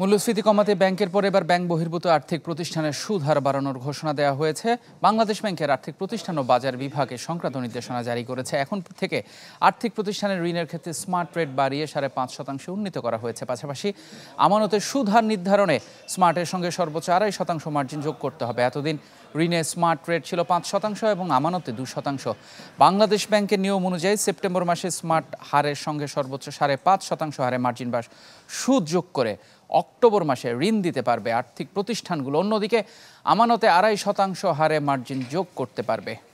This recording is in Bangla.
মূল্যস্ফীতি কমাতে ব্যাংকের পর এবার ব্যাংক বহির্ভূত আর্থিক প্রতিষ্ঠানের সুদ হার বাড়ানোর ঘোষণা দেওয়া হয়েছে। বাংলাদেশ ব্যাংকের আর্থিক প্রতিষ্ঠান ও বাজার বিভাগে সংক্রান্ত নির্দেশনা জারি করেছে। এখন থেকে আর্থিক প্রতিষ্ঠানের ঋণের ক্ষেত্রে স্মার্ট রেট বাড়িয়ে সাড়ে পাঁচ শতাংশে উন্নীত করা হয়েছে। পাশাপাশি আমানতের সুদ হার নির্ধারণে স্মার্টের সঙ্গে সর্বোচ্চ আড়াই শতাংশ মার্জিন যোগ করতে হবে। এতদিন ঋণে স্মার্ট রেট ছিল পাঁচ শতাংশ এবং আমানতে দু শতাংশ। বাংলাদেশ ব্যাংকের নিয়ম অনুযায়ী সেপ্টেম্বর মাসে স্মার্ট হারের সঙ্গে সর্বোচ্চ সাড়ে পাঁচ শতাংশ হারে মার্জিন বা সুদ যোগ করে অক্টোবর মাসে ঋণ দিতে পারবে আর্থিক প্রতিষ্ঠানগুলো। অন্যদিকে, আমানতে আড়াই শতাংশ হারে মার্জিন যোগ করতে পারবে।